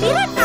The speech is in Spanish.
¡Libertad!